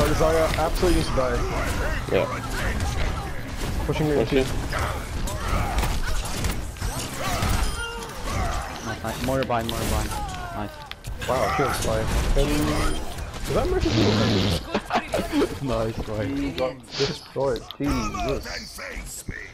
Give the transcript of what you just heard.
Like Zarya absolutely needs to die. Yeah. Pushing me Push into. Nice, nice. Motorbine, motorbine. Nice. Wow, she was um, is that Mercy nice, right. Got destroyed. Jesus. Face me.